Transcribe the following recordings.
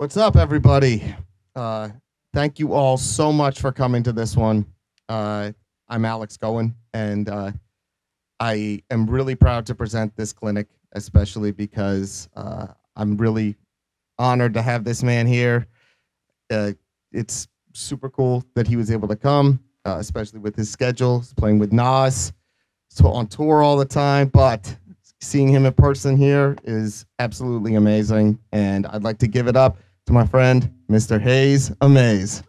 What's up, everybody? Uh, thank you all so much for coming to this one. Uh, I'm Alex Goen, and uh, I am really proud to present this clinic, especially because uh, I'm really honored to have this man here. Uh, it's super cool that he was able to come, uh, especially with his schedule, He's playing with Nas, so on tour all the time. But seeing him in person here is absolutely amazing, and I'd like to give it up to my friend, Mr. Haze Amaze.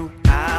I.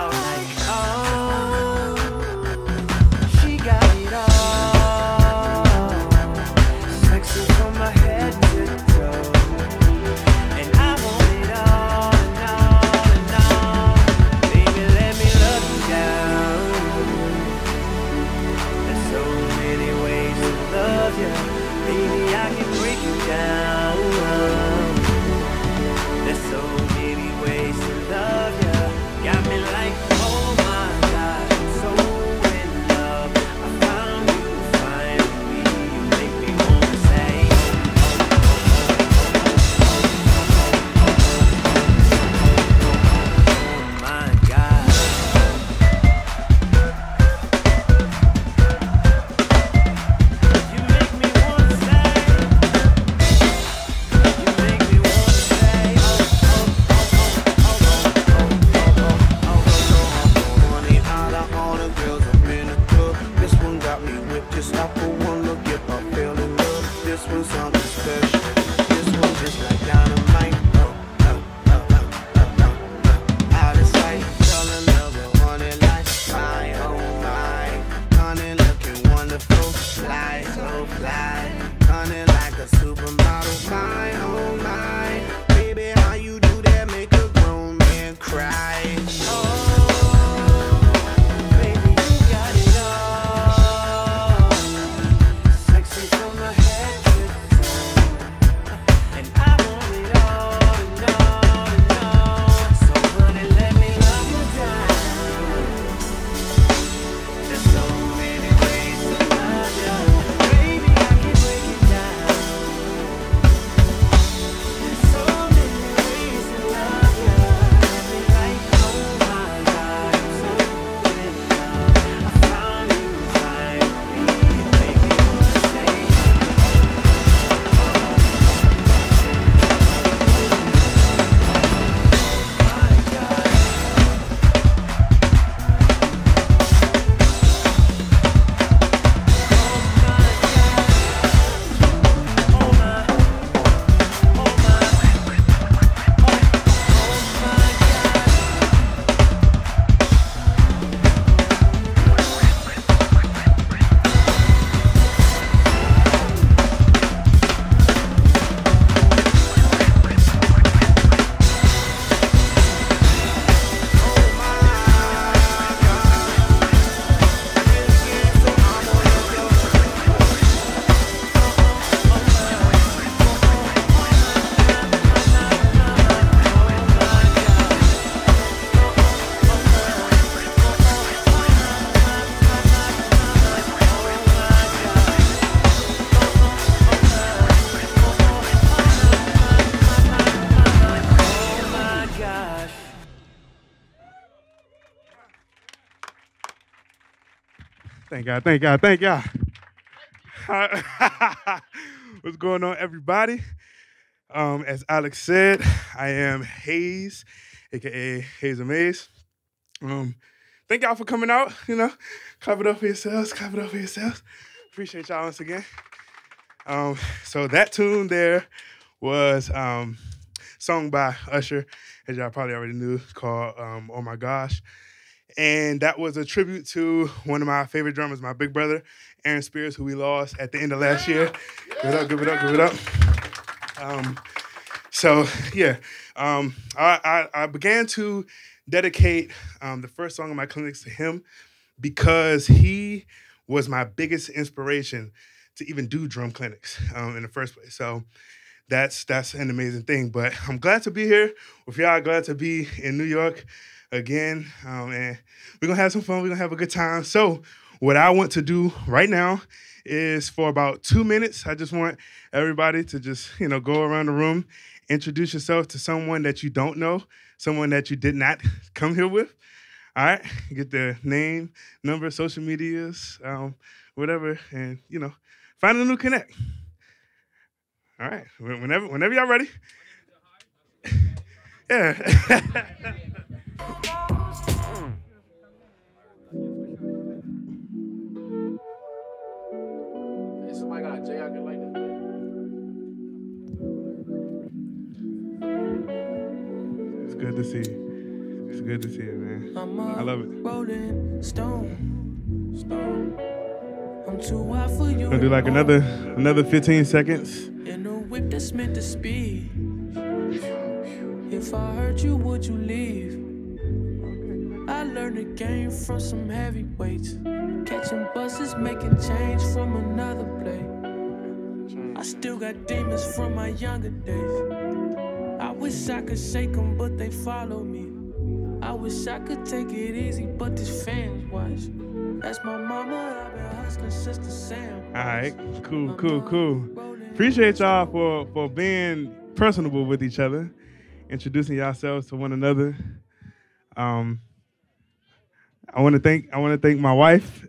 Thank God, thank God, thank God. What's going on, everybody? Um, as Alex said, I am Haze, aka Haze Amaze. Um, thank y'all for coming out. You know, clap it up for yourselves, clap it up for yourselves. Appreciate y'all once again. Um, so that tune there was um, sung by Usher, as y'all probably already knew, called um, "Oh My Gosh." And that was a tribute to one of my favorite drummers, my big brother, Aaron Spears, who we lost at the end of last year. Give it up, give it up, give it up. Um, so yeah, um, I, I, I began to dedicate um, the first song of my clinics to him because he was my biggest inspiration to even do drum clinics um, in the first place. So that's that's an amazing thing. But I'm glad to be here with y'all. Glad to be in New York again, um, and we're gonna have some fun. We're gonna have a good time. So what I want to do right now is for about two minutes. I just want everybody to just you know go around the room, introduce yourself to someone that you don't know, someone that you did not come here with. All right, get their name, number, social medias, um, whatever, and you know, find a new connect. All right, whenever, whenever y'all ready. yeah. Somebody got a J I can light this thing. It's good to see you. It's good to see you, man. I'm I love it. Rolling stone, stone. I'm too wild for you. Gonna do like another another 15 seconds. in a whip that's meant to speed. If I hurt you, would you leave? Learned the game from some heavyweights. Catching buses, making change from another plate. I still got demons from my younger days. I wish I could shake them, but they follow me. I wish I could take it easy, but these fans watch. That's my mama, I've been hustling since the Sam. All right, cool, cool, cool. Appreciate y'all for for being personable with each other, introducing yourselves to one another. Um, I want to thank I want to thank my wife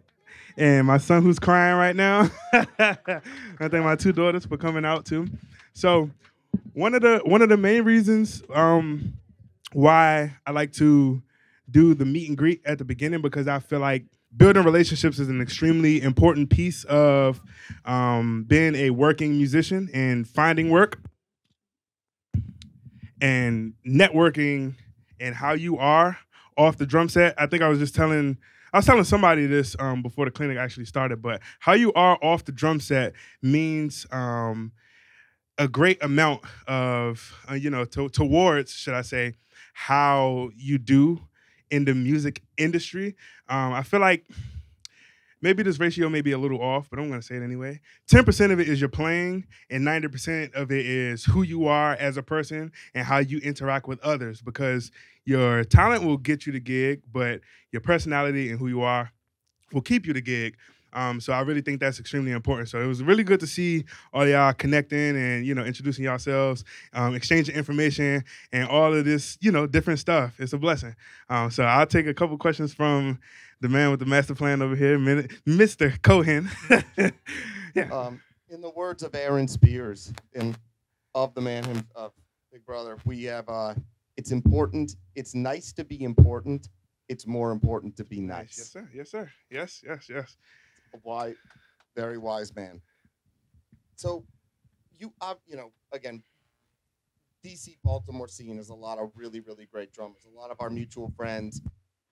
and my son who's crying right now. I thank my two daughters for coming out too. So one of the one of the main reasons um, why I like to do the meet and greet at the beginning because I feel like building relationships is an extremely important piece of um, being a working musician and finding work and networking and how you are off the drum set. I think I was just telling I was telling somebody this um, before the clinic actually started, but how you are off the drum set means um, a great amount of uh, you know to, towards should I say how you do in the music industry. Um, I feel like maybe this ratio may be a little off, but I'm going to say it anyway. 10% of it is your playing, and 90% of it is who you are as a person and how you interact with others because your talent will get you the gig, but your personality and who you are will keep you the gig. Um, so I really think that's extremely important. So it was really good to see all y'all connecting and you know introducing yourselves, um, exchanging information, and all of this you know different stuff. It's a blessing. Um, so I'll take a couple questions from the man with the master plan over here, Mr. Cohen. yeah. Um, in the words of Aaron Spears, in of the man him, of Big Brother, we have. Uh, it's important. It's nice to be important. It's more important to be nice. Yes, sir. Yes, sir. Yes, yes, yes. A wise, very wise man. So, you, uh, you know, again, DC Baltimore scene is a lot of really, really great drummers. A lot of our mutual friends,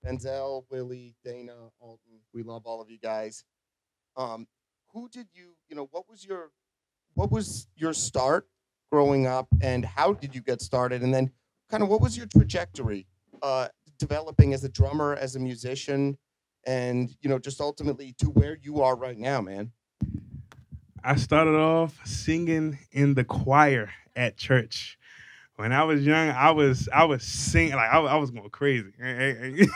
Denzel, Willie, Dana, Alton. We love all of you guys. Um, who did you, you know, what was your, what was your start growing up, and how did you get started, and then kind of what was your trajectory, uh, developing as a drummer, as a musician, and you know just ultimately to where you are right now man I started off singing in the choir at church. When I was young, I was I was singing like I, was- I was going crazy.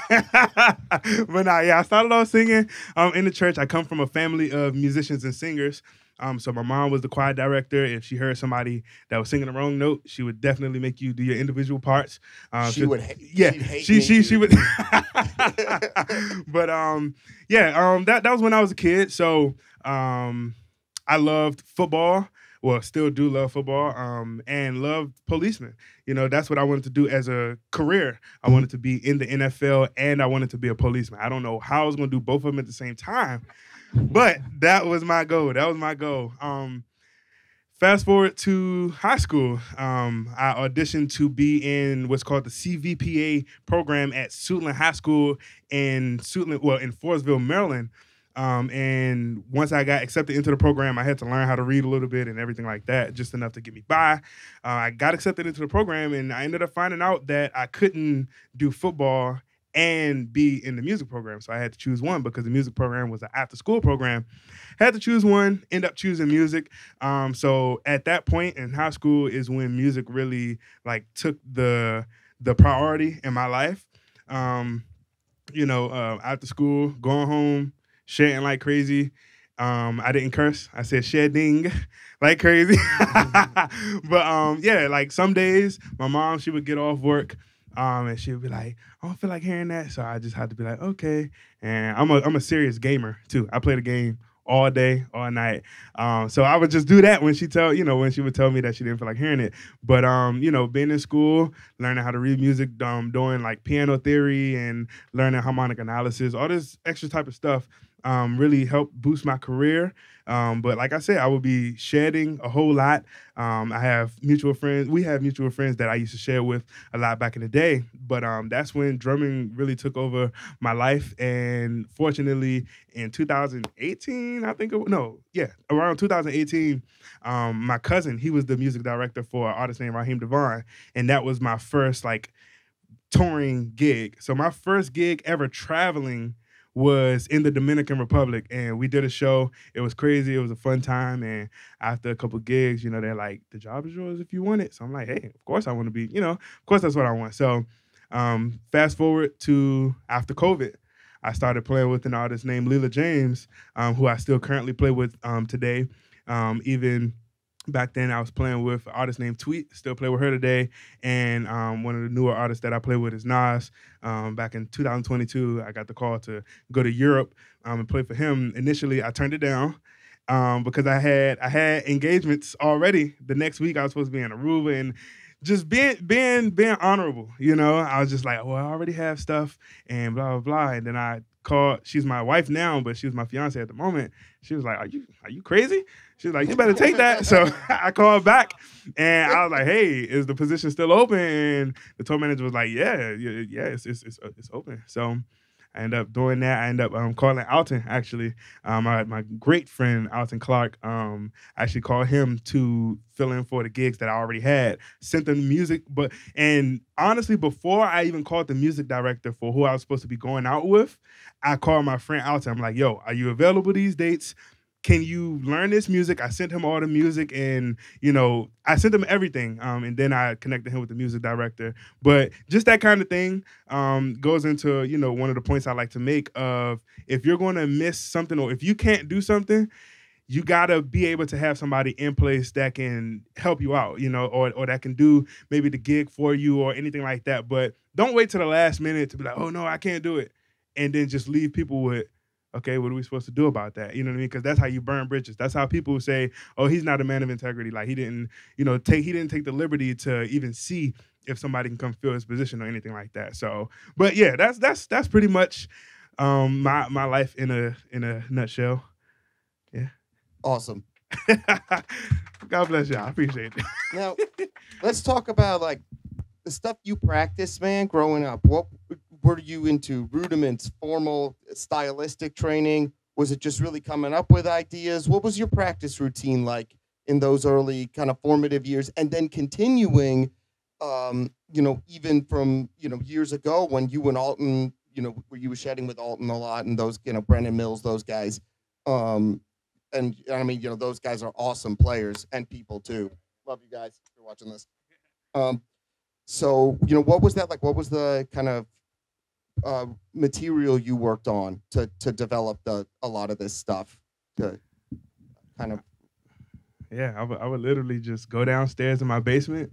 but nah, yeah, I started off singing um, in the church. I come from a family of musicians and singers. Um, so my mom was the choir director. If she heard somebody that was singing the wrong note, she would definitely make you do your individual parts. Um, she would ha- yeah, she she she would. but um, yeah, um, that that was when I was a kid. So um, I loved football. Well, still do love football. Um, and loved policemen. You know, that's what I wanted to do as a career. I wanted to be in the NFL and I wanted to be a policeman. I don't know how I was going to do both of them at the same time, but that was my goal. That was my goal. Um, fast forward to high school um, i auditioned to be in what's called the cvpa program at suitland high school in suitland well in forestville maryland um, and once i got accepted into the program i had to learn how to read a little bit and everything like that just enough to get me by uh, i got accepted into the program and i ended up finding out that i couldn't do football and be in the music program so i had to choose one because the music program was an after school program had to choose one end up choosing music um, so at that point in high school is when music really like took the the priority in my life. Um, you know, uh, after school, going home, shedding like crazy. Um, I didn't curse. I said shedding like crazy. but um, yeah, like some days my mom she would get off work. Um, and she would be like, I don't feel like hearing that. So I just had to be like, okay. And I'm a I'm a serious gamer too. I play the game all day, all night. Um, so I would just do that when she tell, you know, when she would tell me that she didn't feel like hearing it. But um, you know, being in school, learning how to read music, um, doing like piano theory and learning harmonic analysis, all this extra type of stuff, um, really helped boost my career. Um, but like I said, I will be shedding a whole lot. Um, I have mutual friends. We have mutual friends that I used to share with a lot back in the day. But um, that's when drumming really took over my life. And fortunately, in 2018, I think it no, yeah, around 2018, um, my cousin, he was the music director for an artist named Raheem DeVaughn. And that was my first like touring gig. So my first gig ever traveling was in the Dominican Republic and we did a show. It was crazy. It was a fun time. And after a couple gigs, you know, they're like, the job is yours if you want it. So I'm like, hey, of course I want to be, you know, of course that's what I want. So um, fast forward to after COVID. I started playing with an artist named Leela James, um, who I still currently play with um, today. Um, even back then, I was playing with an artist named Tweet, still play with her today. And um, one of the newer artists that I play with is Nas. Um, back in 2022, I got the call to go to Europe um, and play for him. Initially, I turned it down um, because I had I had engagements already. The next week, I was supposed to be in Aruba and just being being being honorable. You know, I was just like, well, I already have stuff and blah blah blah. And then I called. She's my wife now, but she was my fiance at the moment. She was like, "Are you are you crazy?" She was like, "You better take that." So I called back, and I was like, "Hey, is the position still open?" And the tour manager was like, "Yeah, yeah, yeah it's it's it's, uh, it's open." So. I end up doing that. I end up um, calling Alton actually. Um, my my great friend Alton Clark. Um, I actually called him to fill in for the gigs that I already had. Sent them the music, but and honestly, before I even called the music director for who I was supposed to be going out with, I called my friend Alton. I'm like, "Yo, are you available these dates?" Can you learn this music? I sent him all the music, and you know, I sent him everything. Um, and then I connected him with the music director. But just that kind of thing um, goes into you know one of the points I like to make of if you're going to miss something or if you can't do something, you gotta be able to have somebody in place that can help you out, you know, or or that can do maybe the gig for you or anything like that. But don't wait to the last minute to be like, oh no, I can't do it, and then just leave people with. Okay, what are we supposed to do about that? You know what I mean? Because that's how you burn bridges. That's how people say, "Oh, he's not a man of integrity. Like he didn't, you know, take he didn't take the liberty to even see if somebody can come fill his position or anything like that." So, but yeah, that's that's that's pretty much um, my my life in a in a nutshell. Yeah. Awesome. God bless y'all. I appreciate it. Now, let's talk about like the stuff you practiced, man, growing up. What were you into? Rudiments, formal, stylistic training? Was it just really coming up with ideas? What was your practice routine like in those early kind of formative years, and then continuing? Um, you know, even from you know years ago when you and Alton, you know, where you were shedding with Alton a lot, and those you know Brendan Mills, those guys. Um, and I mean, you know, those guys are awesome players and people too. Love you guys if you're watching this. Um, so you know, what was that like? What was the kind of uh, material you worked on to to develop the a lot of this stuff? To kind of Yeah, I would, I would literally just go downstairs in my basement.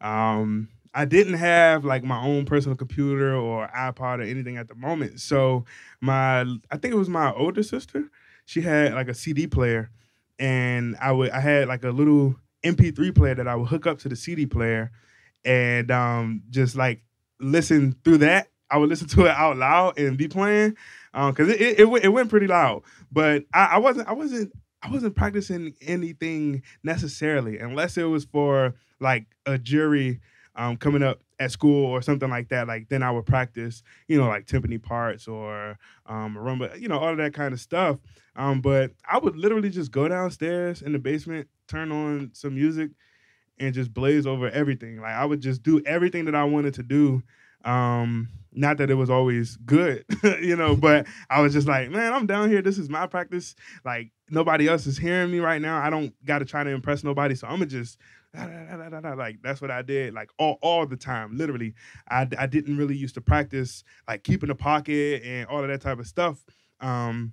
Um, I didn't have like my own personal computer or iPod or anything at the moment. So my, I think it was my older sister. She had like a CD player, and I would, I had like a little MP3 player that I would hook up to the CD player, and um, just like listen through that. I would listen to it out loud and be playing, because it, it it went- it went pretty loud. But I, I wasn't I wasn't I wasn't practicing anything necessarily unless it was for like a jury um, coming up at school or something like that. Like then I would practice, you know, like timpani parts or um, marimba, you know, all of that kind of stuff. Um, but I would literally just go downstairs in the basement, turn on some music, and just blaze over everything. Like I would just do everything that I wanted to do. Um, not that it was always good, you know, but I was just like, man, I'm down here. This is my practice. Like nobody else is hearing me right now. I don't got to try to impress nobody. So I'm gonna just like that's what I did like all, all the time. Literally, I, I didn't really used to practice like keeping the pocket and all of that type of stuff. Um,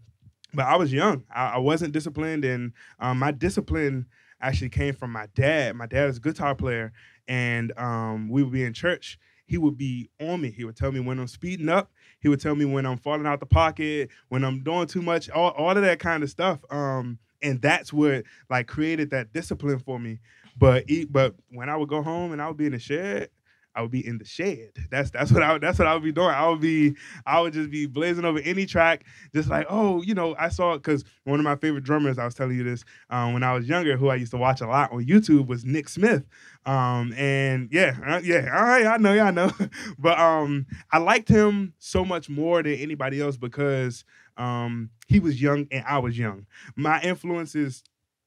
but I was young. I, I wasn't disciplined, and um, my discipline actually came from my dad. My dad is a guitar player, and um, we would be in church. He would be on me. He would tell me when I'm speeding up. He would tell me when I'm falling out the pocket, when I'm doing too much, all, all of that kind of stuff. Um, and that's what like created that discipline for me. But but when I would go home and I would be in the shed, I would be in the shed. That's that's what I that's what I would be doing. I would be I would just be blazing over any track, just like oh you know I saw it because one of my favorite drummers I was telling you this um, when I was younger, who I used to watch a lot on YouTube was Nick Smith. Um, and yeah uh, yeah all right I know yeah I know, but um I liked him so much more than anybody else because um he was young and I was young. My influences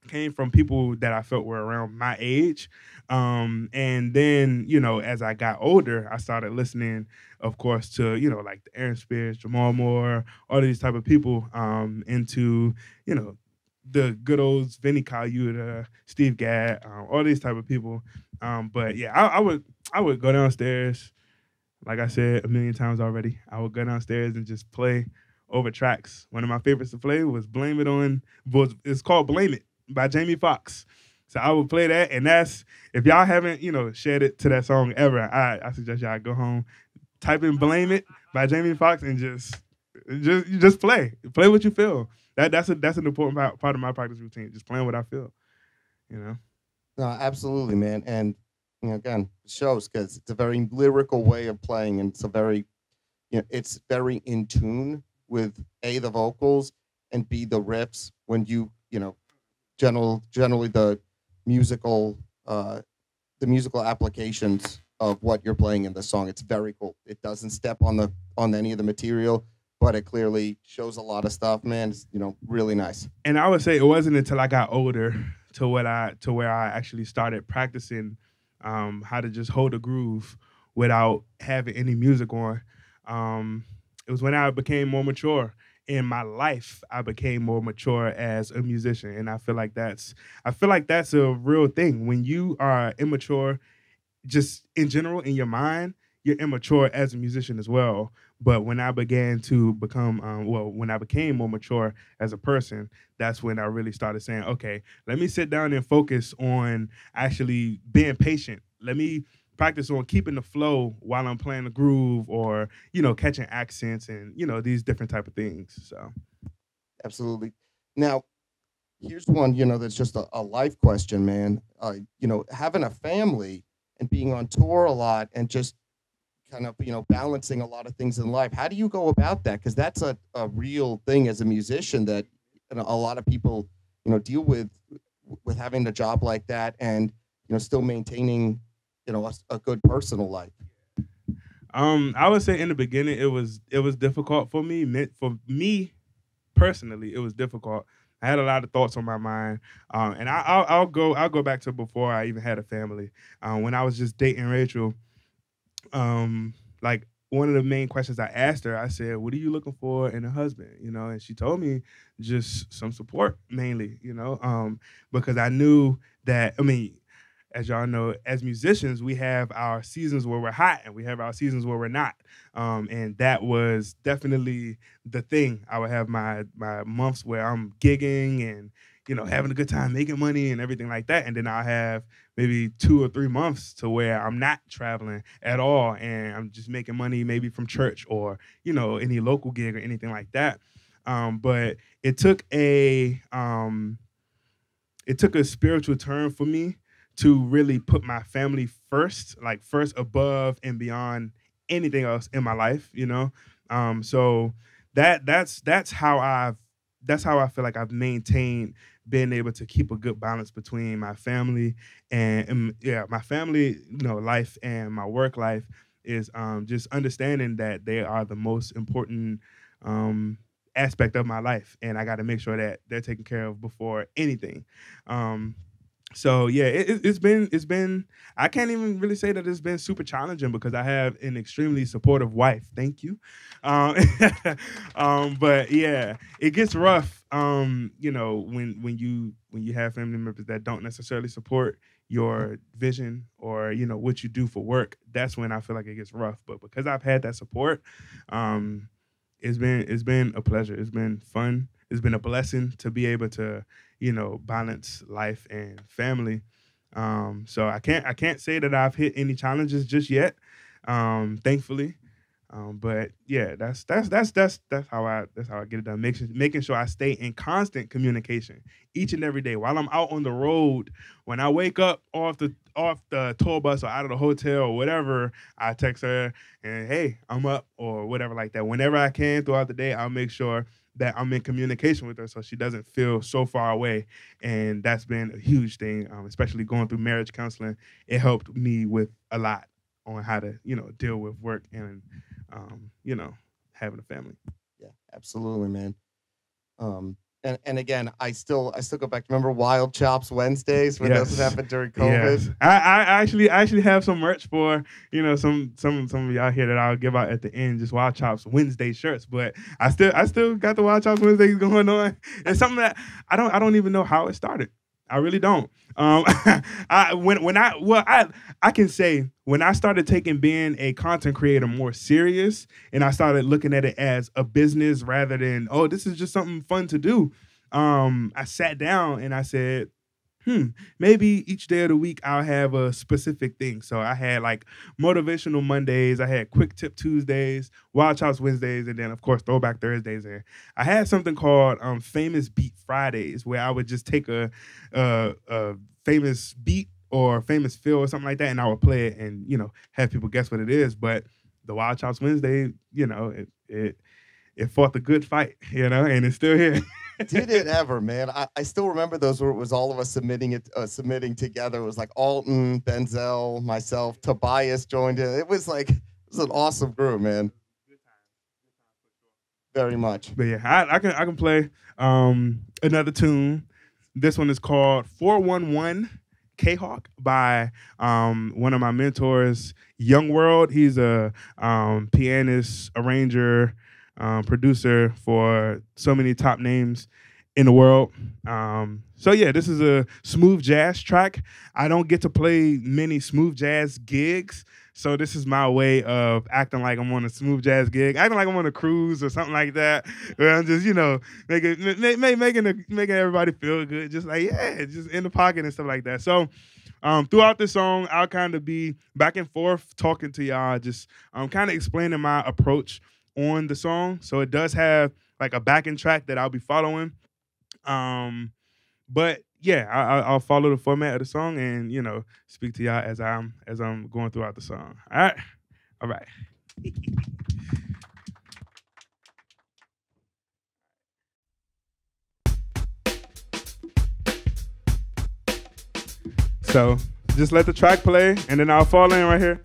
came from people that I felt were around my age. Um, and then, you know, as I got older, I started listening, of course, to, you know, like the Aaron Spears, Jamal Moore, all these type of people, um, into, you know, the good old Vinny Colaiuta, Steve Gadd, um, all these type of people. Um, but yeah, I, I would I would go downstairs, like I said a million times already. I would go downstairs and just play over tracks. One of my favorites to play was Blame It On was it's called Blame It by Jamie Foxx. So I would play that, and that's if y'all haven't, you know, shared it to that song ever, I, I suggest y'all go home, type in "Blame It" by Jamie Foxx, and just just just play, play what you feel. That that's a that's an important part, part of my practice routine, just playing what I feel. You know, No, absolutely, man. And you know, again, shows because it's a very lyrical way of playing, and it's a very, you know, it's very in tune with a the vocals and b the riffs when you you know general generally the musical uh the musical applications of what you're playing in the song. It's very cool. It doesn't step on the on any of the material but it clearly shows a lot of stuff man. It's you know really nice. And I would say it wasn't until I got older to what I to where I actually started practicing um, how to just hold a groove without having any music on. Um, it was when I became more mature in my life. I became more mature as a musician, and I feel like that's I feel like that's a real thing. When you are immature, just in general in your mind, you're immature as a musician as well. But when I began to become, um, well, when I became more mature as a person, that's when I really started saying, okay, let me sit down and focus on actually being patient. Let me practice on keeping the flow while I'm playing the groove or, you know, catching accents and, you know, these different type of things. So, absolutely. Now here's one you know that's just a, a life question man. Uh you know having a family and being on tour a lot and just kind of you know balancing a lot of things in life how do you go about that? Because that's a, a real thing as a musician that you know, a lot of people you know deal with with having a job like that and you know still maintaining you know a, a good personal life Um, I would say in the beginning it was it was difficult for me. For me personally, it was difficult. I had a lot of thoughts on my mind, um, and I, I'll, I'll go I'll go back to before I even had a family. Um, when I was just dating Rachel, um, like one of the main questions I asked her, I said, "What are you looking for in a husband?" You know, and she told me just some support mainly. You know, um, because I knew that I mean as y'all know, as musicians, we have our seasons where we're hot and we have our seasons where we're not. Um, and that was definitely the thing. I would have my my months where I'm gigging and you know having a good time making money and everything like that, and then I'll have maybe two or three months to where I'm not traveling at all and I'm just making money maybe from church or you know any local gig or anything like that. Um, but it took a um, it took a spiritual turn for me to really put my family first, like first above and beyond anything else in my life, you know. Um, so that that's that's how I've that's how I feel like I've maintained being able to keep a good balance between my family and, and yeah, my family, you know, life and my work life is um, just understanding that they are the most important um, aspect of my life, and I got to make sure that they're taken care of before anything. Um, so yeah, it, it's been it's been I can't even really say that it's been super challenging because I have an extremely supportive wife. Thank you. Um, um, but yeah, it gets rough. Um, you know when when you when you have family members that don't necessarily support your vision or you know what you do for work. That's when I feel like it gets rough. But because I've had that support, um, it's been it's been a pleasure. It's been fun. It's been a blessing to be able to you know balance life and family. Um so i can't i can't say that i've hit any challenges just yet um thankfully. Um but yeah that's that's that's that's that's how i that's how i get it done. Making making sure i stay in constant communication each and every day while i'm out on the road. When i wake up off the off the tour bus or out of the hotel or whatever i text her and hey i'm up or whatever like that. Whenever i can throughout the day i'll make sure that I'm in communication with her so she doesn't feel so far away. And that's been a huge thing, um, especially going through marriage counseling. It helped me with a lot on how to, you know, deal with work and, um, you know, having a family. Yeah, absolutely, man. Um, and and again, I still I still go back. Remember Wild Chops Wednesdays when Yes. this happened during COVID? Yes. I, I actually I actually have some merch for you know some some some of y'all here that I'll give out at the end, just Wild Chops Wednesday shirts. But I still I still got the Wild Chops Wednesdays going on. It's something that I don't I don't even know how it started. I really don't. Um, I when when I well I I can say when I started taking being a content creator more serious, and I started looking at it as a business rather than oh this is just something fun to do. Um, I sat down and I said, hmm, maybe each day of the week I'll have a specific thing. So I had like motivational Mondays, I had quick tip Tuesdays, Wild Chops Wednesdays, and then of course Throwback Thursdays. And I had something called um, Famous Beat Fridays, where I would just take a, a, a famous beat or famous feel or something like that, and I would play it and you know have people guess what it is. But the Wild Chops Wednesday, you know, it it it fought the good fight, you know, and it's still here. Did it ever, man? I, I still remember those where it was all of us submitting it, uh, submitting together. It was like Alton, Benzel, myself, Tobias joined in. It was like it was an awesome group, man. Very much. But yeah, I, I can I can play um, another tune. This one is called 411 K Hawk by um, one of my mentors, Young World. He's a um, pianist, arranger, um, producer for so many top names in the world. Um, so yeah, this is a smooth jazz track. I don't get to play many smooth jazz gigs, so this is my way of acting like I'm on a smooth jazz gig, acting like I'm on a cruise or something like that. Where I'm just you know making ma- ma- making the, making everybody feel good, just like yeah, just in the pocket and stuff like that. So. Um, throughout the song, I'll kind of be back and forth talking to y'all, just um, kind of explaining my approach on the song. So it does have like a backing track that I'll be following. Um, but yeah, I, I- I'll follow the format of the song and you know speak to y'all as I'm as I'm going throughout the song. All right, all right. so just let the track play and then I'll fall in right here.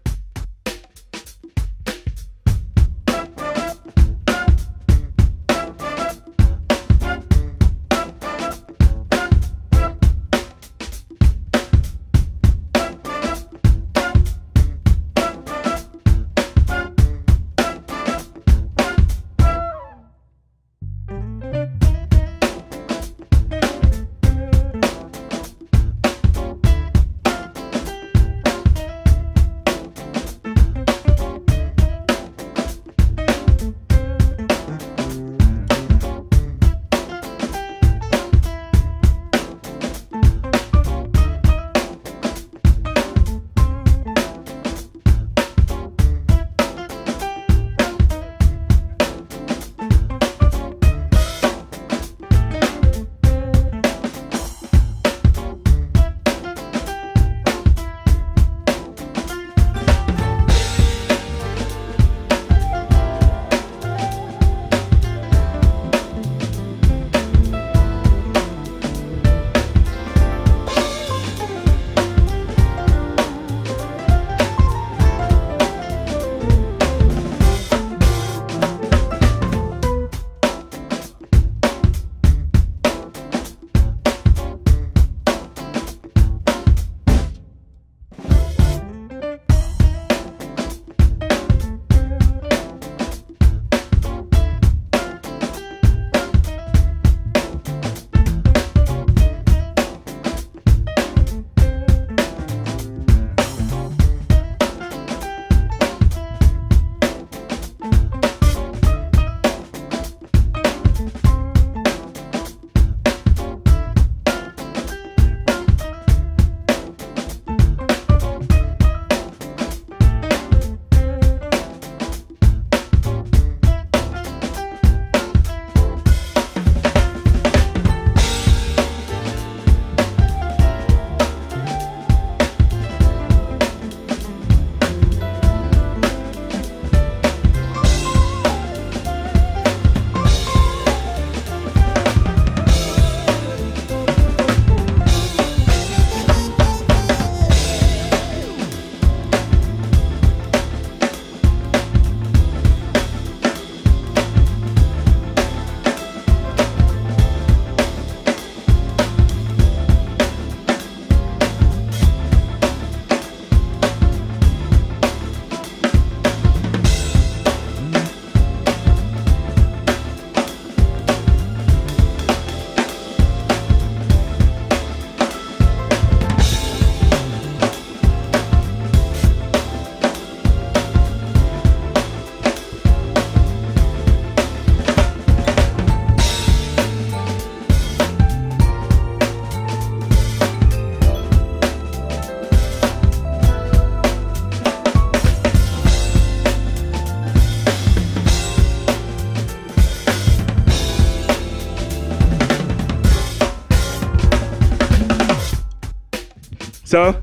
So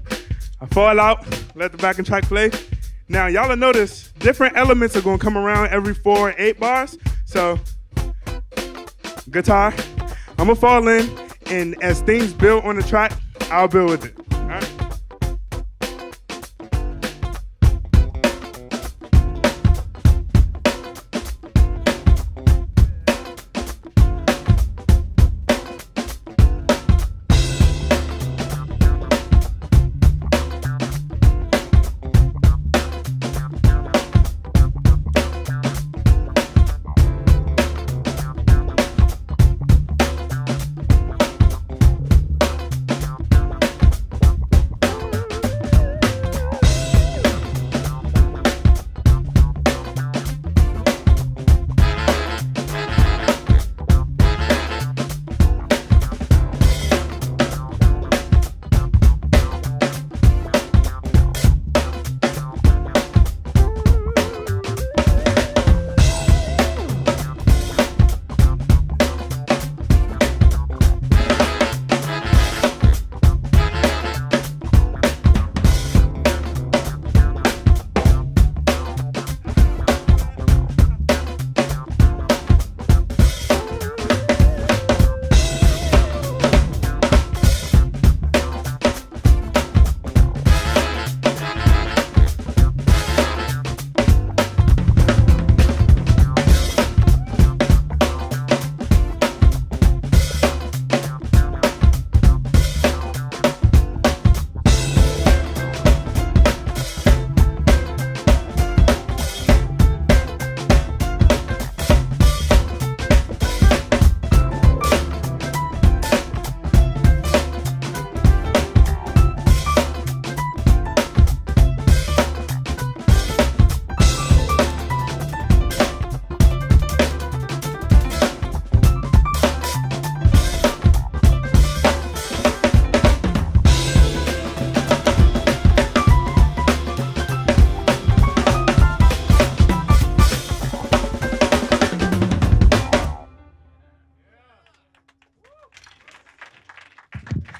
I fall out, let the backing track play. Now y'all will notice different elements are gonna come around every four and eight bars. So guitar, I'm gonna fall in, and as things build on the track, I'll build with it.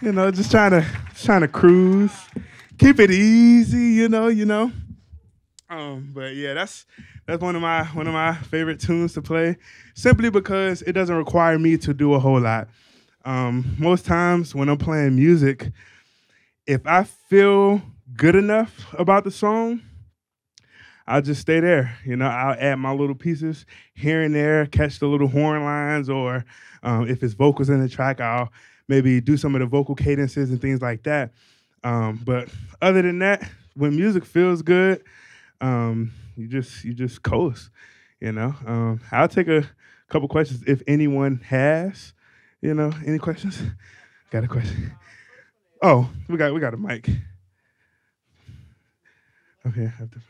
You know, just trying to just trying to cruise, keep it easy, you know, you know. Um, but yeah, that's that's one of my one of my favorite tunes to play, simply because it doesn't require me to do a whole lot. Um, most times when I'm playing music, if I feel good enough about the song, I'll just stay there. You know, I'll add my little pieces here and there, catch the little horn lines, or um, if it's vocals in the track, I'll maybe do some of the vocal cadences and things like that. Um, but other than that, when music feels good, um, you just you just coast. You know, um, I'll take a couple questions if anyone has. You know, any questions? Got a question? Oh, we got we got a mic. Okay. I have to-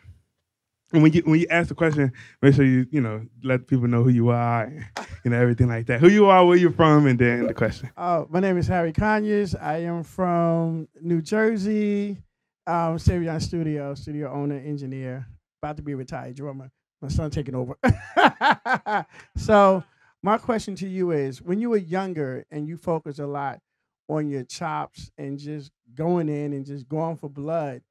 And when you when you ask the question, make sure you you know let people know who you are, and, you know everything like that. Who you are, where you're from, and then the question. Uh, my name is Harry Conyers. I am from New Jersey. Um, Savion Studio, studio owner, engineer, about to be retired drummer. My son taking over. so, my question to you is: When you were younger and you focused a lot on your chops and just going in and just going for blood,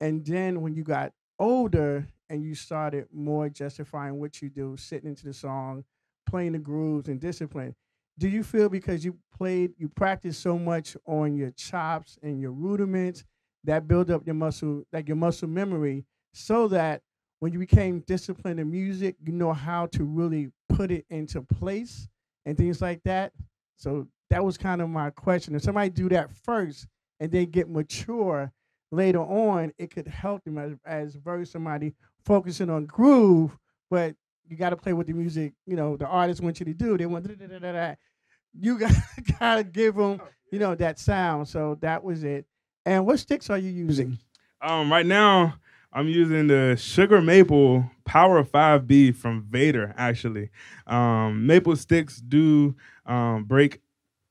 and then when you got older and you started more justifying what you do, sitting into the song, playing the grooves and discipline, do you feel because you played, you practiced so much on your chops and your rudiments that build up your muscle, like your muscle memory, so that when you became disciplined in music, you know how to really put it into place and things like that? So that was kind of my question. If somebody do that first and then get mature later on, it could help them as, as versus somebody focusing on groove, but you got to play with the music. You know, the artist wants you to do. They want da, da, da, da. You got to give them, you know, that sound. So that was it. And what sticks are you using? Um, right now, I'm using the Sugar Maple Power 5B from Vater, actually. Um, maple sticks do um, break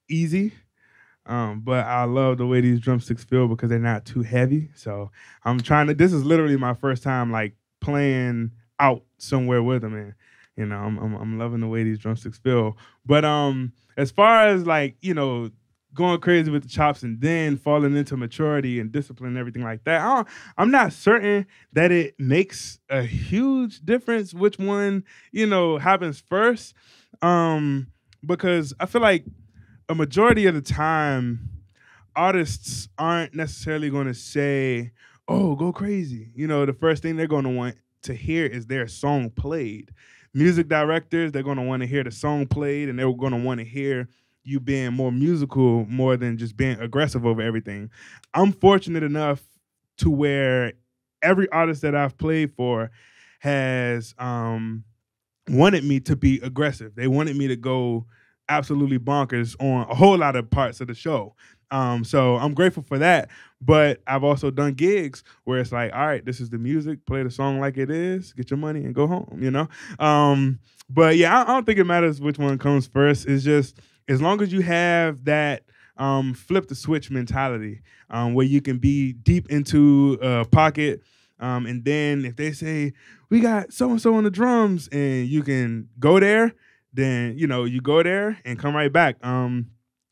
easy, um, but I love the way these drumsticks feel because they're not too heavy. So I'm trying to, this is literally my first time like playing out somewhere with them. And, you know, I'm, I'm, I'm loving the way these drumsticks feel. But um, as far as like, you know, going crazy with the chops and then falling into maturity and discipline and everything like that. I I'm not certain that it makes a huge difference which one, you know, happens first. Um, because I feel like a majority of the time, artists aren't necessarily going to say, "Oh, go crazy." You know, the first thing they're going to want to hear is their song played. Music directors, they're going to want to hear the song played, and they're going to want to hear you being more musical more than just being aggressive over everything. I'm fortunate enough to where every artist that I've played for has um, wanted me to be aggressive. They wanted me to go absolutely bonkers on a whole lot of parts of the show. Um, so I'm grateful for that. But I've also done gigs where it's like, all right, this is the music, play the song like it is, get your money and go home, you know? Um, but yeah, I, don't think it matters which one comes first. It's just as long as you have that um, flip the switch mentality um, where you can be deep into a pocket. Um, and then if they say, we got so and so on the drums, and you can go there, then you know you go there and come right back. Um,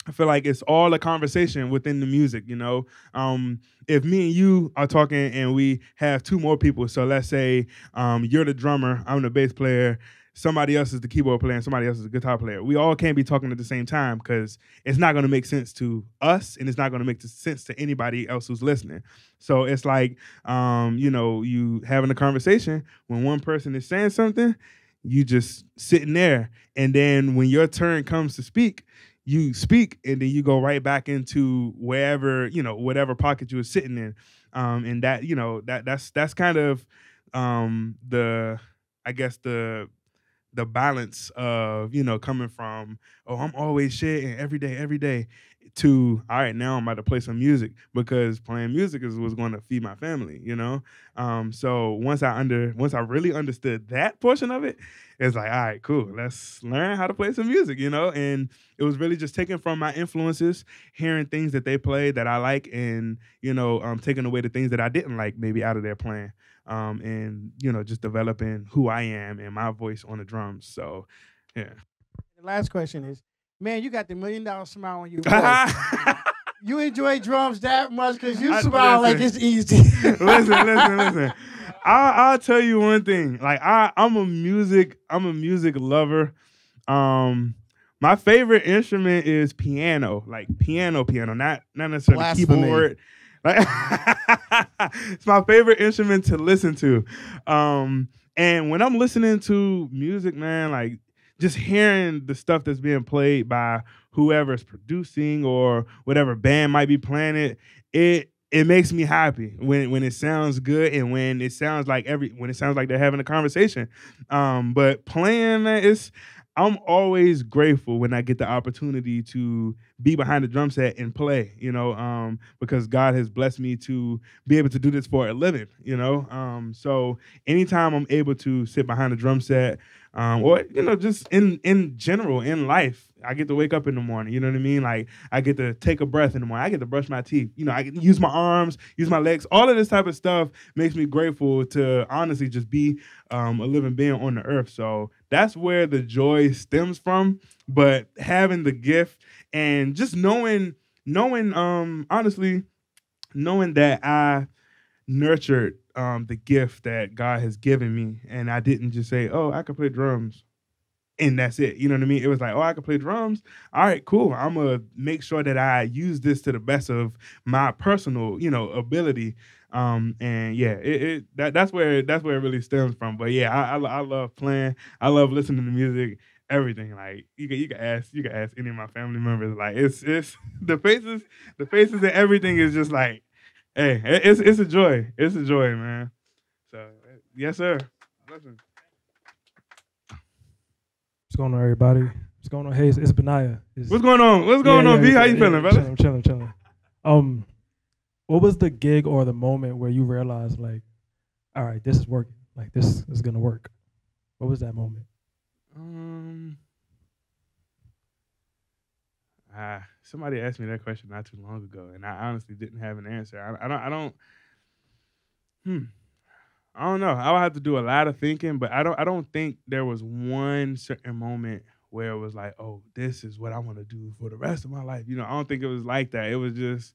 I feel like it's all a conversation within the music, you know. Um, if me and you are talking and we have two more people, so let's say um, you're the drummer, I'm the bass player, somebody else is the keyboard player, and somebody else is the guitar player. We all can't be talking at the same time because it's not going to make sense to us, and it's not going to make sense to anybody else who's listening. So it's like, um, you know, you having a conversation when one person is saying something, you just sitting there, and then when your turn comes to speak you speak and then you go right back into wherever you know whatever pocket you were sitting in. Um and that you know that that's that's kind of um the i guess the the balance of you know coming from oh i'm always shedding every day every day to all right now i'm about to play some music because playing music is what's going to feed my family you know? Um so once i under once i really understood that portion of it it's like all right cool let's learn how to play some music you know? And it was really just taking from my influences hearing things that they play that i like and you know um taking away the things that i didn't like maybe out of their playing um and you know just developing who i am and my voice on the drums so yeah. The last question is, man, you got the million dollar smile on you. you enjoy drums that much because you I- smile like it's easy. listen, listen, listen. I'll, I'll tell you one thing. Like I, I'm a music, I'm a music lover. Um, my favorite instrument is piano, like piano, piano, not not necessarily Blasphemy. keyboard. Like, it's my favorite instrument to listen to. Um, and when I'm listening to music, man, like just hearing the stuff that's being played by whoever's producing or whatever band might be playing it, it it makes me happy when when it sounds good and when it sounds like every when it sounds like they're having a conversation. Um, but playing, man, it's I'm always grateful when I get the opportunity to be behind the drum set and play, you know, um, because God has blessed me to be able to do this for a living, you know. Um, so anytime I'm able to sit behind the drum set, um, or you know, just in in general in life, I get to wake up in the morning. You know what I mean? Like I get to take a breath in the morning. I get to brush my teeth. You know, I use my arms, use my legs. All of this type of stuff makes me grateful to honestly just be um, a living being on the earth. So that's where the joy stems from. But having the gift and just knowing, knowing, um, honestly, knowing that I nurtured um, the gift that God has given me, and I didn't just say, "Oh, I can play drums." And that's it. You know what I mean? It was like, oh, I can play drums. All right, cool. I'm gonna make sure that I use this to the best of my personal, you know, ability. Um, and yeah, it, it that that's where that's where it really stems from. But yeah, I, I I love playing. I love listening to music. Everything like you can you can ask you can ask any of my family members. Like it's it's the faces the faces and everything is just like, hey, it- it's it's a joy. It's a joy, man. So yes, sir. What's going on, everybody? What's going on? Hey, it's, it's Benaya. It's- What's going on? What's going Yeah, on, yeah, B? How you yeah, feeling, brother? Chilling, chilling, chilling. Um, what was the gig or the moment where you realized, like, all right, this is working. Like, this is gonna work. What was that moment? Um, ah, somebody asked me that question not too long ago, and I honestly didn't have an answer. I, I don't. I don't. Hmm. I don't know. I would have to do a lot of thinking, but I don't. I don't think there was one certain moment where it was like, oh, this is what I want to do for the rest of my life. You know, I don't think it was like that. It was just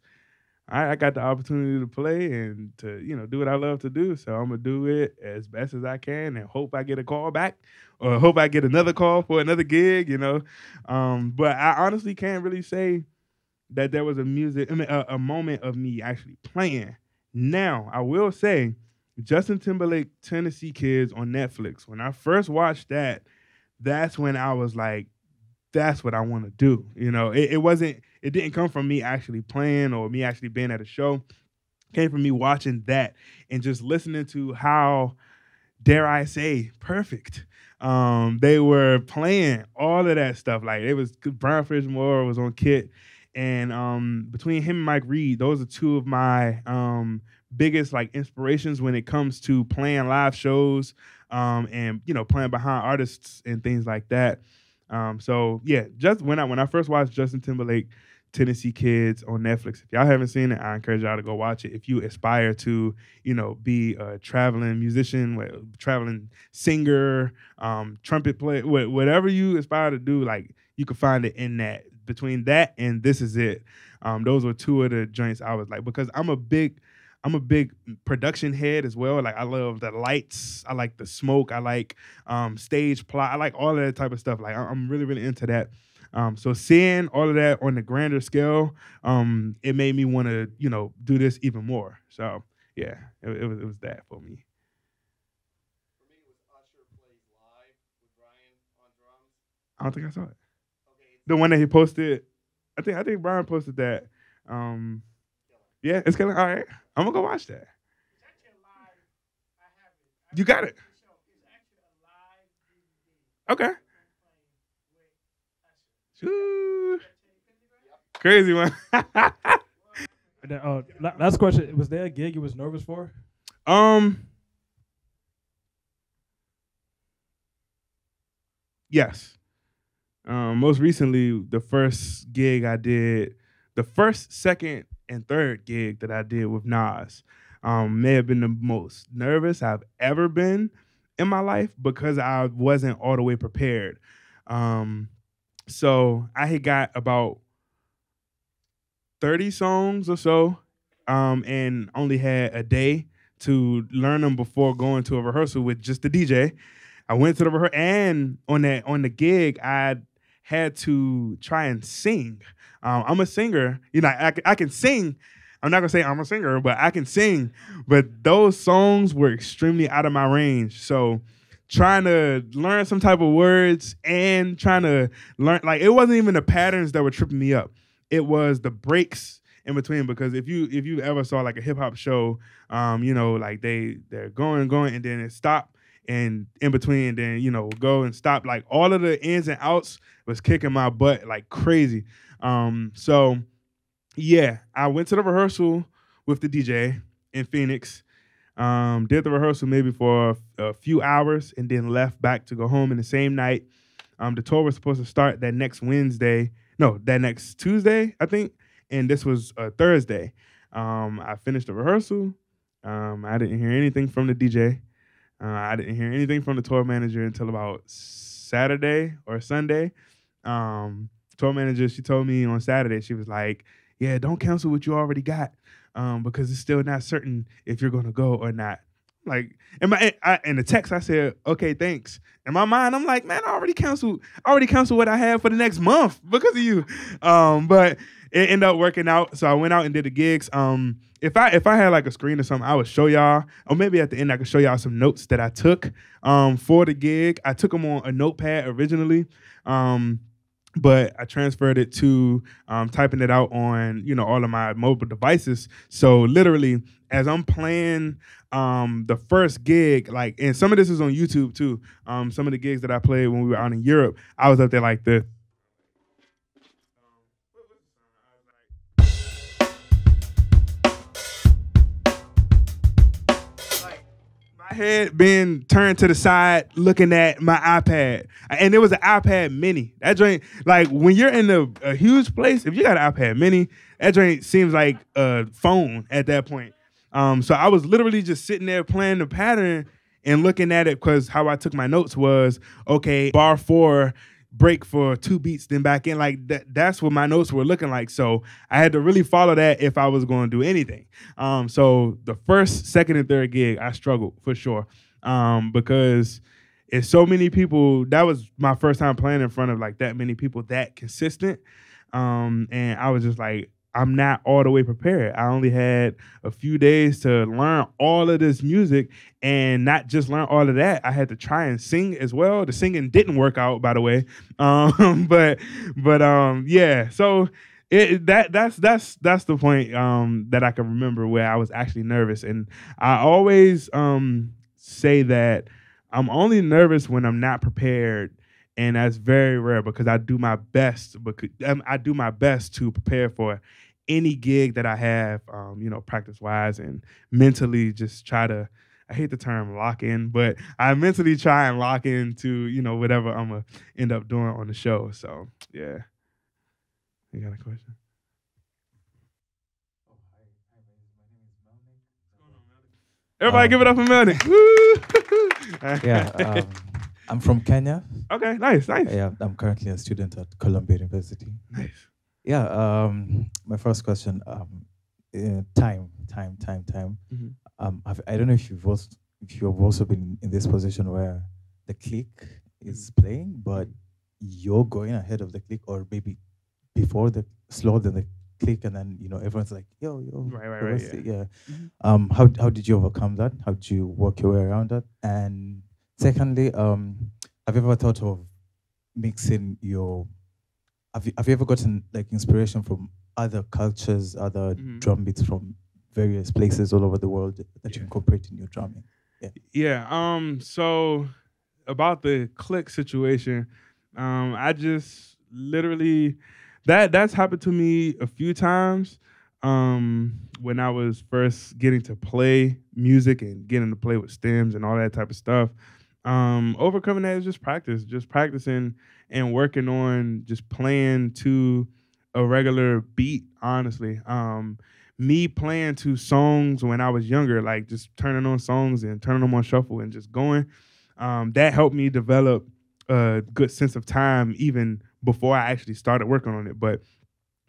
I, I got the opportunity to play and to, you know, do what I love to do. So I'm gonna do it as best as I can and hope I get a call back or hope I get another call for another gig, you know. Um, but I honestly can't really say that there was a music I mean, a, a moment of me actually playing. Now, I will say Justin Timberlake Tennessee Kids on Netflix. When I first watched that, that's when I was like, that's what I want to do. You know, it, it wasn't, it didn't come from me actually playing or me actually being at a show. It came from me watching that and just listening to how, dare I say, perfect. Um, they were playing all of that stuff. Like it was Brian Frasier-Moore was on Kit. And um, between him and Mike Reed, those are two of my um, biggest like inspirations when it comes to playing live shows um, and you know playing behind artists and things like that. Um, so yeah, just when I when I first watched Justin Timberlake, Tennessee Kids on Netflix. If y'all haven't seen it, I encourage y'all to go watch it. If you aspire to, you know, be a traveling musician, traveling singer, um, trumpet player, whatever you aspire to do, like you can find it in that. Between that and this is it. Um, those were two of the joints I was like because I'm a big I'm a big production head as well. Like I love the lights. I like the smoke. I like um, stage plot. I like all of that type of stuff. Like I- I'm really, really into that. Um, so seeing all of that on the grander scale, um, it made me want to, you know, do this even more. So yeah, it, it was it was that for me. I don't think I saw it. The one that he posted, I think I think Brian posted that. Um, yeah, it's kind of all right. I'm gonna go watch that. You got it. Okay. Ooh. Crazy one. Then, uh, last question: Was there a gig you was nervous for? um. Yes. Um, most recently, the first gig I did, the first, second, and third gig that I did with Nas, um, may have been the most nervous I've ever been in my life because I wasn't all the way prepared. Um, so I had got about 30 songs or so um, and only had a day to learn them before going to a rehearsal with just the DJ. I went to the rehearsal and on that on the gig, I had to try and sing. Um, I'm a singer, you know. I, I can sing. I'm not gonna say I'm a singer, but I can sing. But those songs were extremely out of my range. So trying to learn some type of words and trying to learn like it wasn't even the patterns that were tripping me up. It was the breaks in between because if you if you ever saw like a hip hop show, um, you know, like they they're going going and then it stopped and in between then you know go and stop like all of the ins and outs was kicking my butt like crazy. Um, so yeah, I went to the rehearsal with the DJ in Phoenix. Um, did the rehearsal maybe for a, a few hours and then left back to go home in the same night. Um, the tour was supposed to start that next Wednesday. No, that next Tuesday, I think. And this was a Thursday. Um, I finished the rehearsal. Um, I didn't hear anything from the DJ. Uh, I didn't hear anything from the tour manager until about Saturday or Sunday. Um, tour manager, she told me on Saturday, she was like, "Yeah, don't cancel what you already got, um, because it's still not certain if you're gonna go or not." Like in my I, in the text, I said, "Okay, thanks." In my mind, I'm like, "Man, I already canceled. I already canceled what I had for the next month because of you." Um, but it ended up working out, so I went out and did the gigs. Um, if I if I had like a screen or something, I would show y'all, or maybe at the end I could show y'all some notes that I took um, for the gig. I took them on a notepad originally. Um, but I transferred it to um, typing it out on you know all of my mobile devices. So literally, as I'm playing um, the first gig, like, and some of this is on YouTube too. Um, some of the gigs that I played when we were out in Europe, I was up there like this. Head being turned to the side looking at my iPad. And it was an iPad mini. That joint, like when you're in a, a huge place, if you got an iPad mini, that joint seems like a phone at that point. Um, so I was literally just sitting there playing the pattern and looking at it because how I took my notes was okay, bar four, break for two beats, then back in. Like that, that's what my notes were looking like. So I had to really follow that if I was going to do anything. Um, so the first, second, and third gig, I struggled for sure um, because it's so many people. That was my first time playing in front of like that many people that consistent. Um, and I was just like, I'm not all the way prepared. I only had a few days to learn all of this music and not just learn all of that. I had to try and sing as well. The singing didn't work out, by the way. Um, but but um, yeah. So it, that that's that's that's the point um, that I can remember where I was actually nervous, and I always um, say that I'm only nervous when I'm not prepared and that's very rare because I do my best. Because um, I do my best to prepare for any gig that I have, um, you know, practice wise and mentally. Just try to. I hate the term lock in, but I mentally try and lock into you know whatever I'm gonna end up doing on the show. So yeah. You got a question? Everybody, Um, give it up for Melody. Yeah, um, I'm from Kenya. okay. Nice. Nice. Yeah, I'm currently a student at Columbia University. Nice. Yeah, um, my first question, um, uh, time, time, time, time. Mhm. Um, I've, I don't know if you've also if you've also been in this position where the click is playing, but you're going ahead of the click, or maybe before the slower than the click, and then you know everyone's like, yo, yo, Right, right, right, yeah. it?" yeah. Mhm. Um, how how did you overcome that? How did you work your way around that? And secondly, um, have you ever thought of mixing your have you, have you ever gotten like inspiration from other cultures, other Mhm. drum beats from various places all over the world that you incorporate in your drumming? Yeah. Yeah. Um. So about the click situation, um, I just literally that that's happened to me a few times. Um, when I was first getting to play music and getting to play with stems and all that type of stuff. Um, overcoming that is just practice, just practicing and working on just playing to a regular beat. Honestly, um, me playing to songs when I was younger, like just turning on songs and turning them on shuffle and just going, um, that helped me develop a good sense of time even before I actually started working on it. But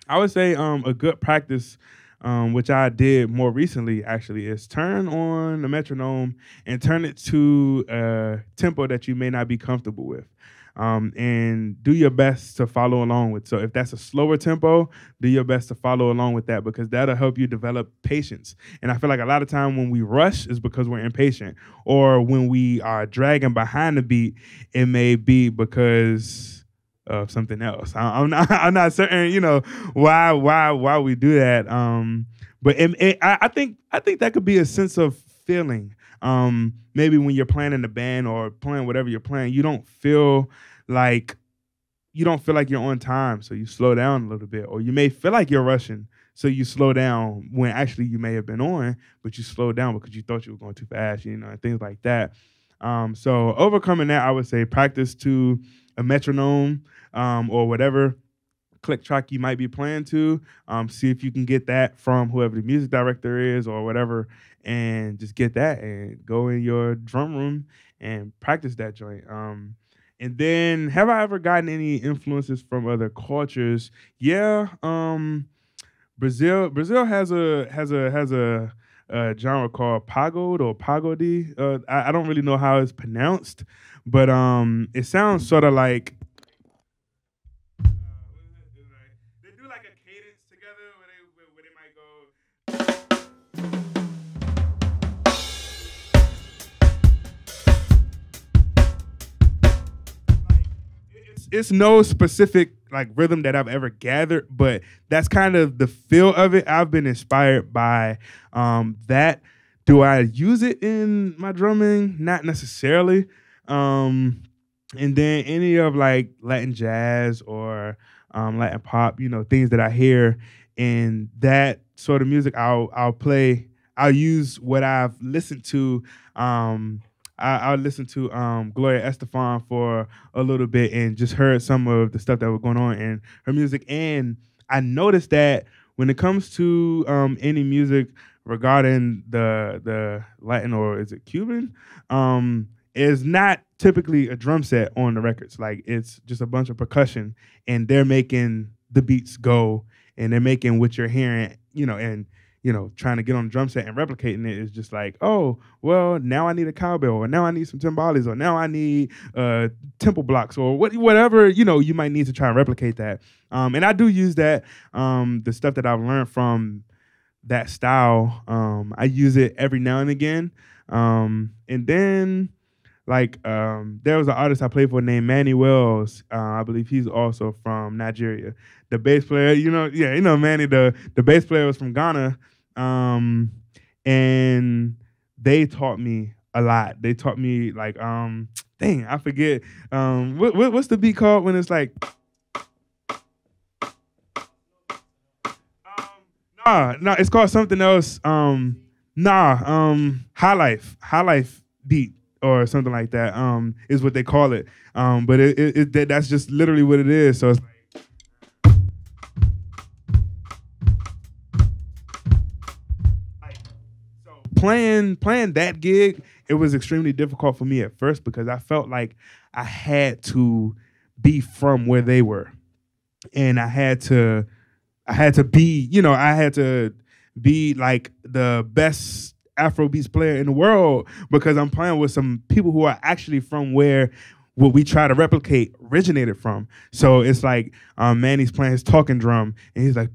I would say um, a good practice, um, which I did more recently actually, is turn on the metronome and turn it to a tempo that you may not be comfortable with. Um, and do your best to follow along with. So if that's a slower tempo, do your best to follow along with that because that'll help you develop patience. And I feel like a lot of time when we rush is because we're impatient, or when we are dragging behind the beat, it may be because of something else. I, I'm not, I'm not certain, you know, why, why, why we do that. Um, but it, it, I, I think, I think that could be a sense of feeling. Um, maybe when you're playing in the band or playing whatever you're playing, you don't feel like you don't feel like you're on time, so you slow down a little bit, or you may feel like you're rushing, so you slow down when actually you may have been on, but you slow down because you thought you were going too fast, you know, and things like that. Um, so overcoming that, I would say practice to a metronome um, or whatever click track you might be playing to. Um, see if you can get that from whoever the music director is or whatever, and just get that and go in your drum room and practice that joint. Um, and then, have I ever gotten any influences from other cultures? Yeah. Um, Brazil. Brazil has a has a has a, a genre called pagode or pagode. Uh, I, I don't really know how it's pronounced, but um, it sounds sort of like. It's, no specific like rhythm that I've ever gathered, but that's kind of the feel of it. I've been inspired by um, that. Do I use it in my drumming? Not necessarily. Um, and then any of like Latin jazz or um, Latin pop, you know, things that I hear in that sort of music, I'll I'll play. I'll use what I've listened to. Um, I, I listened to um, Gloria Estefan for a little bit and just heard some of the stuff that was going on in her music. And I noticed that when it comes to um, any music regarding the the Latin or is it Cuban, um, is not typically a drum set on the records. Like it's just a bunch of percussion, and they're making the beats go, and they're making what you're hearing, you know, and you know, trying to get on the drum set and replicating it is just like, oh, well, now I need a cowbell, or now I need some timbales, or now I need uh, temple blocks, or what, whatever you know you might need to try and replicate that. Um, and I do use that, um, the stuff that I've learned from that style. Um, I use it every now and again, um, and then like um, there was an artist I played for named Manny Wells. Uh, I believe he's also from Nigeria. The bass player, you know, yeah, you know Manny. The the bass player was from Ghana, um, and they taught me a lot. They taught me like, um, dang, I forget. Um, what, what what's the beat called when it's like. Um, nah, nah, it's called something else. Um, nah, um, high life, high life beat or something like that. Um, is what they call it. Um, but it, it, it that's just literally what it is. So it's like, playing playing that gig, it was extremely difficult for me at first because I felt like I had to be from where they were, and I had to I had to be, you know, I had to be like the best Afrobeats player in the world because I'm playing with some people who are actually from where what we try to replicate originated from. So it's like um, Manny's playing his talking drum, and he's like,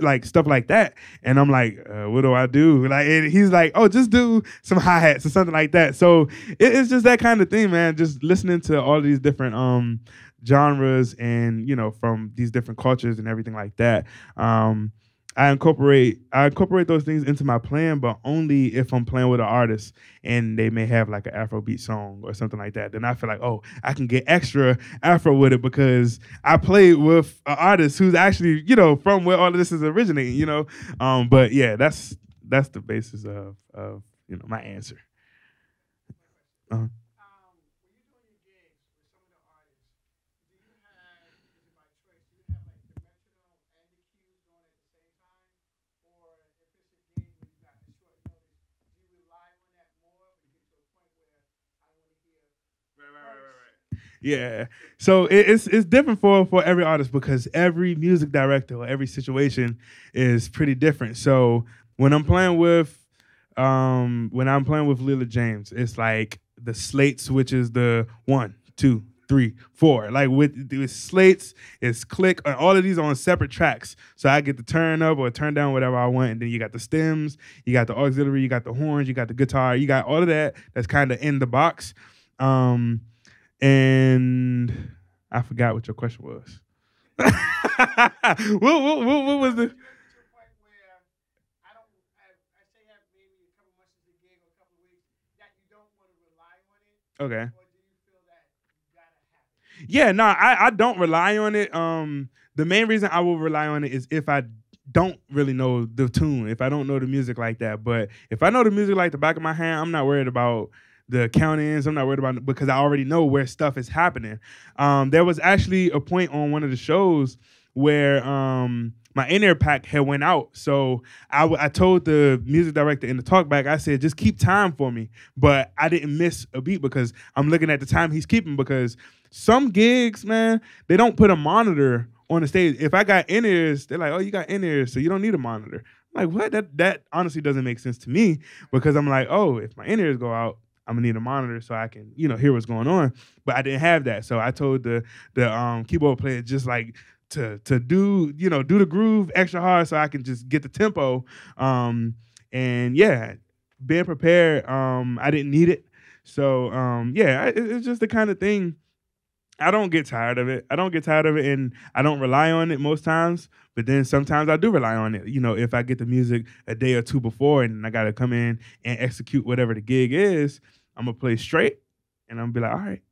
like stuff like that. And I'm like, uh, what do I do? Like, he's like, oh, just do some hi hats or something like that. So it, it's just that kind of thing, man. Just listening to all these different um, genres and you know from these different cultures and everything like that. Um, I incorporate I incorporate those things into my plan, but only if I'm playing with an artist and they may have like an Afrobeat song or something like that. Then I feel like, oh, I can get extra Afro with it because I played with an artist who's actually, you know, from where all of this is originating, you know. Um, but yeah, that's that's the basis of of you know my answer. Uh-huh. Yeah. So it, it's it's different for for every artist because every music director or every situation is pretty different. So when I'm playing with um when I'm playing with Leela James, it's like the slate switches the one, two, three, four. Like with, with slates, it's click and all of these are on separate tracks. So I get to turn up or turn down whatever I want. And then you got the stems, you got the auxiliary, you got the horns, you got the guitar, you got all of that that's kind of in the box. Um and I forgot what your question was. what, what, what, what was the? Okay. Yeah, no, I, I don't rely on it. Um, the main reason I will rely on it is if I don't really know the tune, if I don't know the music like that. But if I know the music like the back of my hand, I'm not worried about the count-ins. I'm not worried about because I already know where stuff is happening. Um, there was actually a point on one of the shows where um, my in-ear pack had went out. So I, I told the music director in the talkback, I said, just keep time for me. But I didn't miss a beat because I'm looking at the time he's keeping because some gigs, man, they don't put a monitor on the stage. If I got in-ears, they're like, oh, you got in-ears, so you don't need a monitor. I'm like, what? That that honestly doesn't make sense to me because I'm like, oh, if my in-ears go out, I'm gonna need a monitor so I can, you know, hear what's going on. But I didn't have that, so I told the the um, keyboard player just like to to do, you know, do the groove extra hard so I can just get the tempo. Um, and yeah, being prepared, um, I didn't need it. So um, yeah, it's just the kind of thing. I don't get tired of it. I don't get tired of it, and I don't rely on it most times. But then sometimes I do rely on it. You know, if I get the music a day or two before, and I got to come in and execute whatever the gig is, I'm gonna play straight, and I'm gonna be like, all right,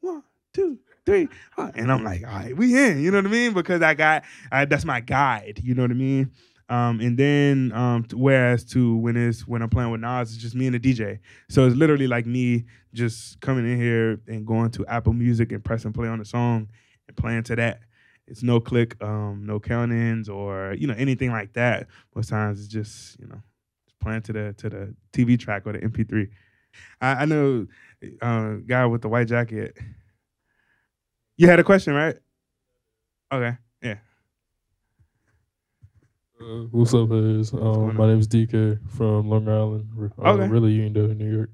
one, two, three, uh, and I'm like, all right, we in. You know what I mean? Because I got I, that's my guide. You know what I mean? Um, and then um, whereas to when it's when I'm playing with Nas, it's just me and the DJ. So it's literally like me just coming in here and going to Apple Music and pressing play on the song and playing to that. It's no click, um, no count ins or you know anything like that. Most times it's just you know playing to the to the TV track or the MP3. I, I know uh, guy with the white jacket. You had a question, right? Okay. Yeah. Uh, what's up, going Um, my name is DK from Long Island, uh, Okay. really Uniondale, New York.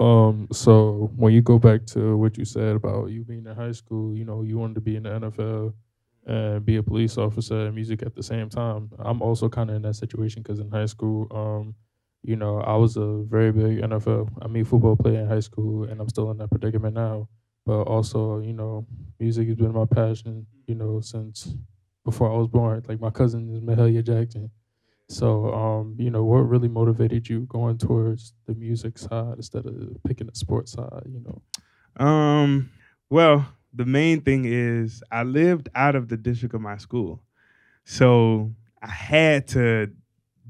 Um, so when you go back to what you said about you being in high school, you know, you wanted to be in the NFL and be a police officer and music at the same time. I'm also kind of in that situation because in high school, um, you know, I was a very big NFL, I mean, football player in high school, and I'm still in that predicament now. But also, you know, music has been my passion, you know, since before I was born. Like my cousin is Mahalia Jackson. So, um, you know, what really motivated you going towards the music side instead of picking the sports side? You know, Um. Well, the main thing is I lived out of the district of my school, so I had to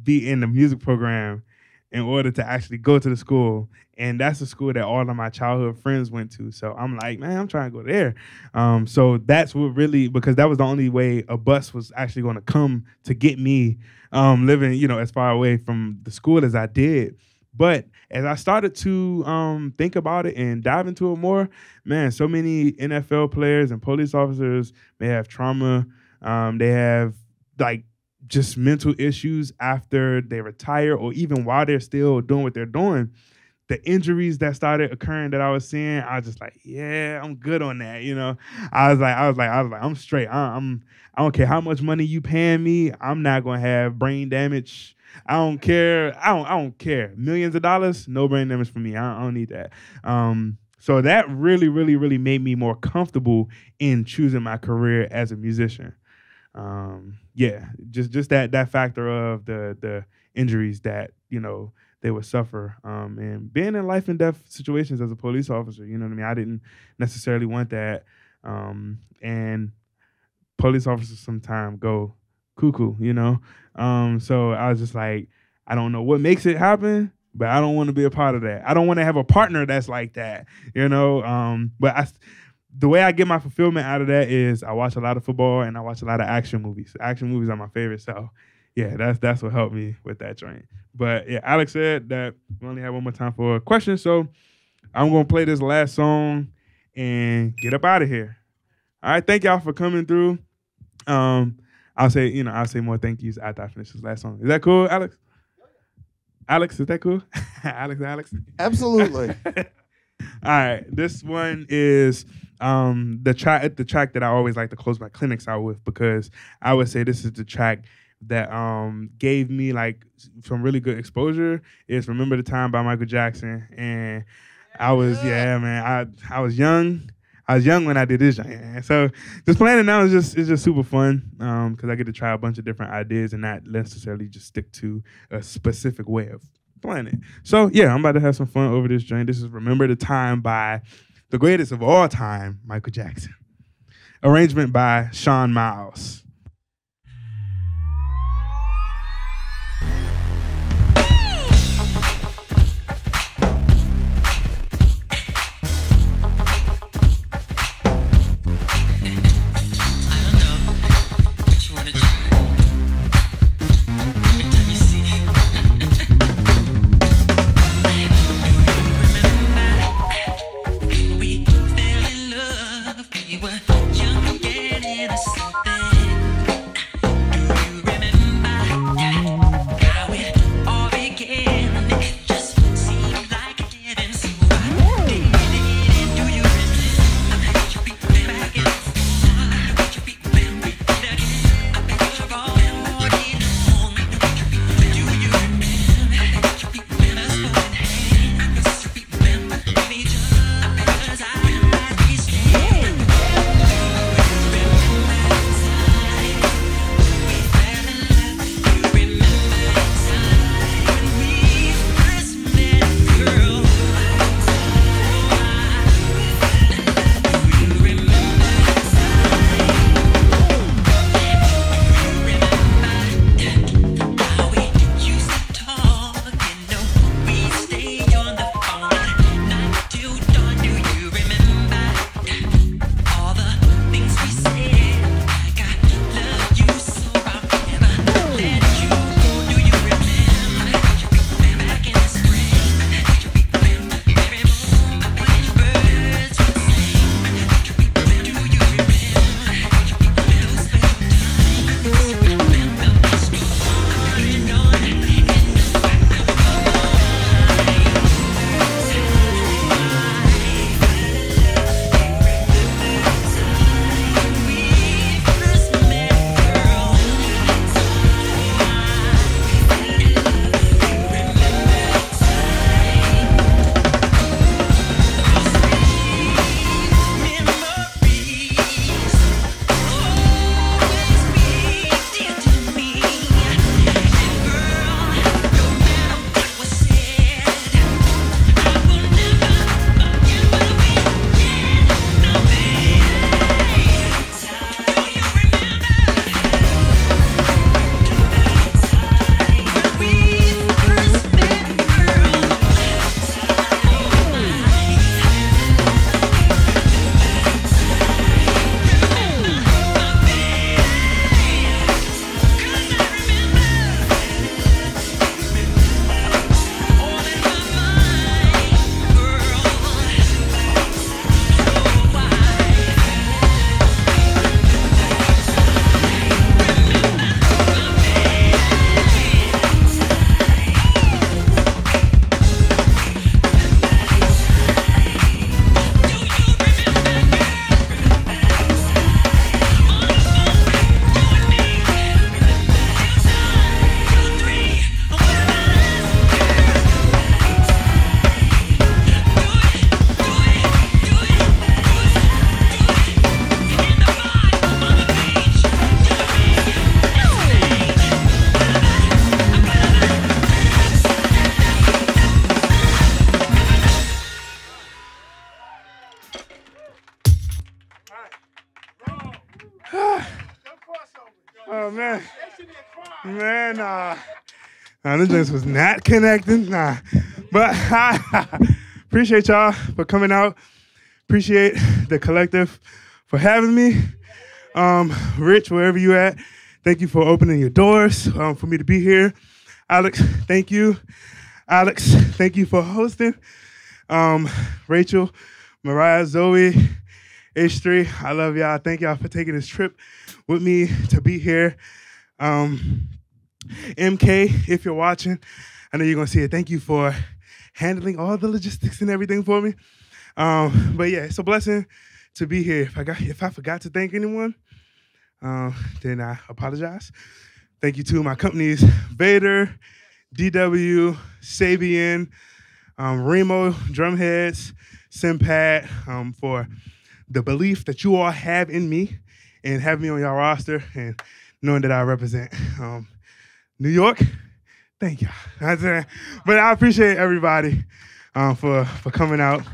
be in the music program in order to actually go to the school. And that's the school that all of my childhood friends went to. So I'm like, man, I'm trying to go there. Um, so that's what really because that was the only way a bus was actually going to come to get me um, living, you know, as far away from the school as I did. But as I started to um, think about it and dive into it more, man, so many NFL players and police officers they have trauma. Um, they have like just mental issues after they retire or even while they're still doing what they're doing. The injuries that started occurring that I was seeing, I was just like, yeah, I'm good on that. You know, I was like, I was like, I was like, I'm straight. I, I'm, I don't care how much money you paying me. I'm not gonna have brain damage. I don't care. I don't. I don't care. Millions of dollars, no brain damage for me. I, I don't need that. Um, so that really, really, really made me more comfortable in choosing my career as a musician. Um, yeah, just just that that factor of the the injuries that you know they would suffer, um, and being in life and death situations as a police officer. You know what I mean? I didn't necessarily want that, um, and police officers sometimes go cuckoo. You know, um, so I was just like, I don't know what makes it happen, but I don't want to be a part of that. I don't want to have a partner that's like that, you know. Um, but I, the way I get my fulfillment out of that is I watch a lot of football and I watch a lot of action movies. Action movies are my favorite, so yeah, that's that's what helped me with that joint. But yeah, Alex said that we only have one more time for a question, so I'm gonna play this last song and get up out of here. All right, thank y'all for coming through. Um, I'll say, you know, I'll say more thank yous after I finish this last song. Is that cool, Alex? Alex, is that cool? Alex, Alex. Absolutely. All right, this one is um, the track the track that I always like to close my clinics out with because I would say this is the track that um, gave me like some really good exposure. Is "Remember the Time" by Michael Jackson, and I was yeah man, I I was young. I was young when I did this, so just playing it now is just it's just super fun because I get to try a bunch of different ideas and not necessarily just stick to a specific way of playing it. So yeah, I'm about to have some fun over this joint. This is "Remember the Time" by the greatest of all time, Michael Jackson. Arrangement by Sean Miles. Man, nah, nah, this just was not connecting, nah. But I appreciate y'all for coming out. Appreciate the collective for having me. Um, Rich, wherever you at, thank you for opening your doors um, for me to be here. Alex, thank you. Alex, thank you for hosting. Um, Rachel, Mariah, Zoe, H3, I love y'all. Thank y'all for taking this trip with me to be here. Um, MK, if you're watching, I know you're gonna see it. Thank you for handling all the logistics and everything for me. Um, but yeah, it's a blessing to be here. If I got if I forgot to thank anyone, um, then I apologize. Thank you to my companies, Vater, DW, Sabian, um, Remo, Drumheads, Cympad, um, for the belief that you all have in me and have me on your roster and knowing that I represent um, New York. Thank you. But I appreciate everybody um, for for coming out.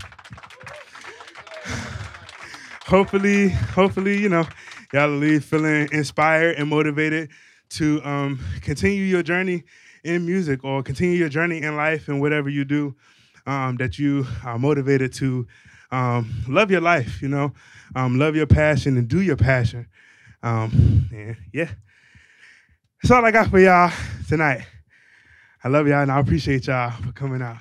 Hopefully, hopefully, you know, y'all leave feeling inspired and motivated to um, continue your journey in music or continue your journey in life and whatever you do. Um, that you are motivated to um, love your life, you know, um, love your passion and do your passion. Um, and yeah, that's all I got for y'all tonight. I love y'all and I appreciate y'all for coming out.